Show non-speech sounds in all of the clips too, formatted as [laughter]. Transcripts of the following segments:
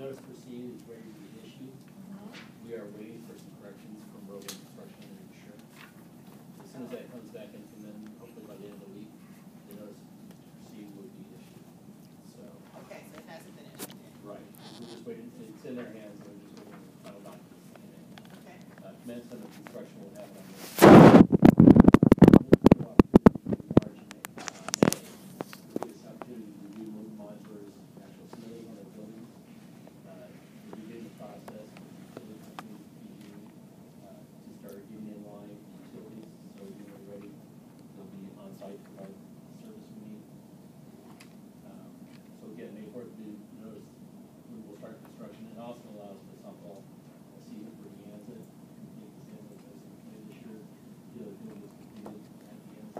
notice to proceed is ready to be issued. Uh-huh. We are waiting for some corrections from Rowan Construction and Insurance. As soon as that comes back in, and then hopefully by the end of the week, the notice to proceed would be issued. So, Okay, so it hasn't been issued yet. right, we're just waiting, it's in their hands, we're just waiting for the final come. Okay. Uh, commencement of construction will happen on this. March and May. Uh, May. We'll get this opportunity to review move monitors, actual submitting on the building. Uh, we're beginning the process, for the company, PG, uh, to start getting in line utilities, so when we're ready, they'll be on site to provide the service we need. Um, So again, May fourth, the notice, we will start construction, it also allows for softball season for Kansas, complete the same as this year, the other thing was completed at the end.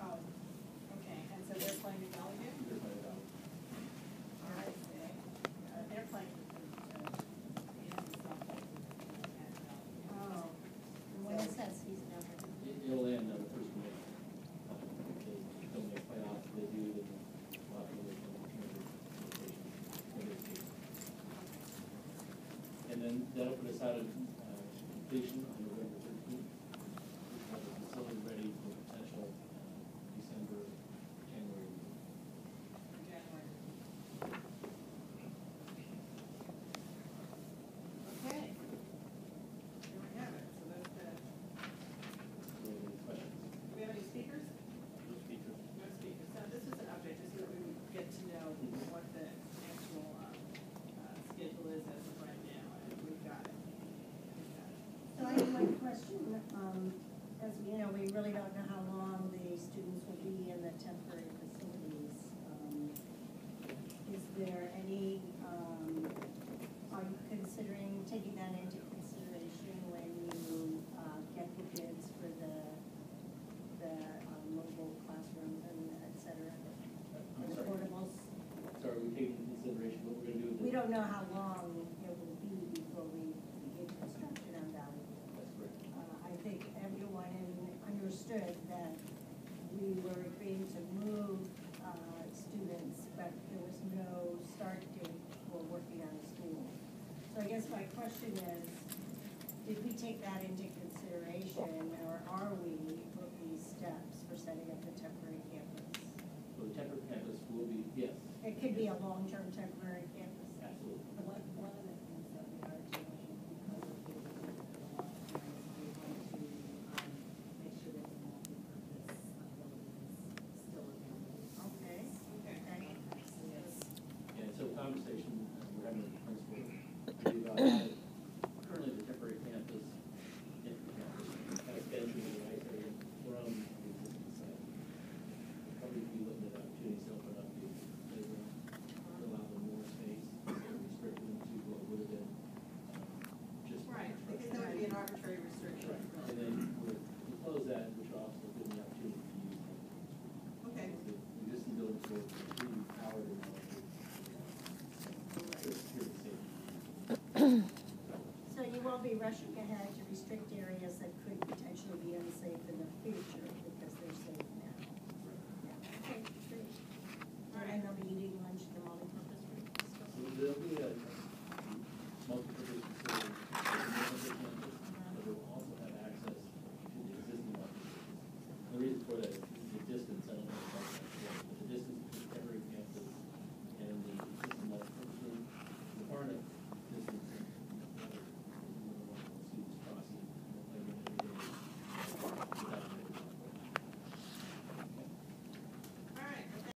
Oh, okay, and so they're playing at Gallagher? They're playing it out. I see. Uh, they're playing with the, uh, Kansas softball. at Gallagher. Oh, and when is that season over? It, it'll end on the first of May. Uh, They don't make playoffs, they do, then, well, they make them community rotation, every season. That'll put us out of, uh, completion on November thirteenth. We have the facility ready for potential, uh, December, January. meeting. January. Okay. There we have it, so that's the, Do you have any questions? do we have any speakers? No speakers? No speakers, so this is an update, just so that we would get to know what the actual, um, uh, schedule is as of right now, and we've got it. We've got it. So I have one question, um, as we know, we really don't know how long the students will be in the temporary facilities. Um, Is there any, um, are you considering, taking that into consideration when you, uh, get the bids for the, the um, mobile classrooms and et cetera? I'm sorry. portables? So are we taking into consideration what we're gonna do with We don't know how long it will be before we begin construction on Valley View. That's correct. Uh, I think everyone in- understood that we were agreeing to move uh, students, but there was no start date for working on the school. So I guess my question is, did we take that into consideration, or are we these steps for setting up the temporary campus? So the temporary campus will be, yes, It could be a long-term temporary campus. absolutely. One, one of the things that we are doing because of the, the long term is we want to, um, make sure that the multi-purpose uh, building is still available. Okay. Okay. Okay. So yes, And so conversation, uh, we're having with the principal, we evaluated currently the temporary campus, temporary campus, kind of extension of the ice area from the existing site. Probably be looking at opportunities to open up the playground, to allow them more space, instead of restricting them to what would have been, um, just. Right, because that would be an arbitrary restriction. Right, and then we're, we close that, which will also give them the opportunity to use them. Okay. The existing buildings will be powered and all. Just security safety. [clears throat] So you won't be rushing ahead to restrict areas that could potentially be unsafe in the future because they're safe